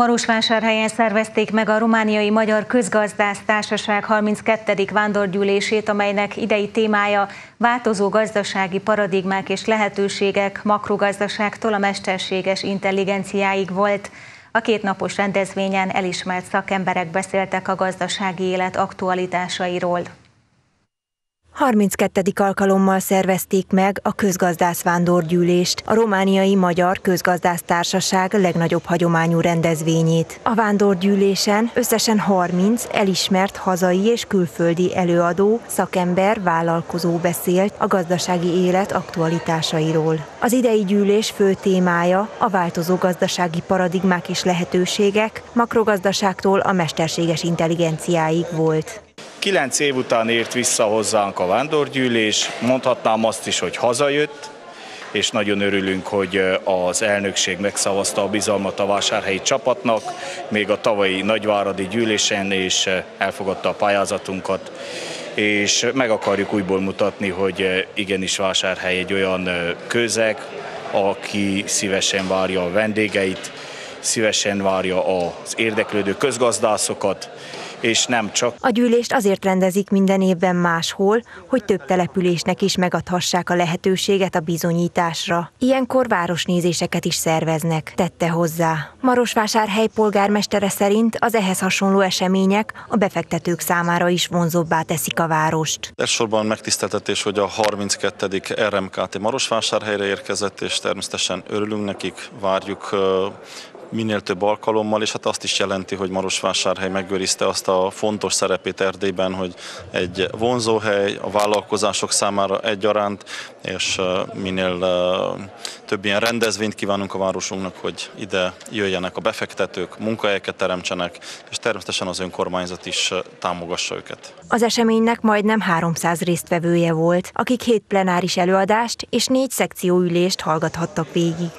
Marosvásárhelyen szervezték meg a Romániai Magyar Közgazdász Társaság 32. vándorgyűlését, amelynek idei témája változó gazdasági paradigmák és lehetőségek makrogazdaságtól a mesterséges intelligenciáig volt. A kétnapos rendezvényen elismert szakemberek beszéltek a gazdasági élet aktualitásairól. 32. alkalommal szervezték meg a közgazdász vándorgyűlést, a romániai Magyar Közgazdász Társaság legnagyobb hagyományú rendezvényét. A vándorgyűlésen összesen 30 elismert hazai és külföldi előadó, szakember, vállalkozó beszélt a gazdasági élet aktualitásairól. Az idei gyűlés fő témája a változó gazdasági paradigmák és lehetőségek, makrogazdaságtól a mesterséges intelligenciáig volt. Kilenc év után ért vissza hozzánk a vándorgyűlés, mondhatnám azt is, hogy hazajött, és nagyon örülünk, hogy az elnökség megszavazta a bizalmat a vásárhelyi csapatnak, még a tavalyi nagyváradi gyűlésen, és elfogadta a pályázatunkat, és meg akarjuk újból mutatni, hogy igenis vásárhely egy olyan közeg, aki szívesen várja a vendégeit, szívesen várja az érdeklődő közgazdászokat, és nem csak. A gyűlést azért rendezik minden évben máshol, hogy több településnek is megadhassák a lehetőséget a bizonyításra. Ilyenkor városnézéseket is szerveznek, tette hozzá. Marosvásárhely polgármestere szerint az ehhez hasonló események a befektetők számára is vonzóbbá teszik a várost. Elsősorban megtiszteltetés, hogy a 32. RMKT Marosvásárhelyre érkezett, és természetesen örülünk nekik, várjuk minél több alkalommal, és hát azt is jelenti, hogy Marosvásárhely megőrizte azt a fontos szerepét Erdélyben, hogy egy vonzóhely a vállalkozások számára egyaránt, és minél több ilyen rendezvényt kívánunk a városunknak, hogy ide jöjjenek a befektetők, munkahelyeket teremtsenek, és természetesen az önkormányzat is támogassa őket. Az eseménynek majdnem 300 résztvevője volt, akik hét plenáris előadást és négy szekcióülést hallgathattak végig.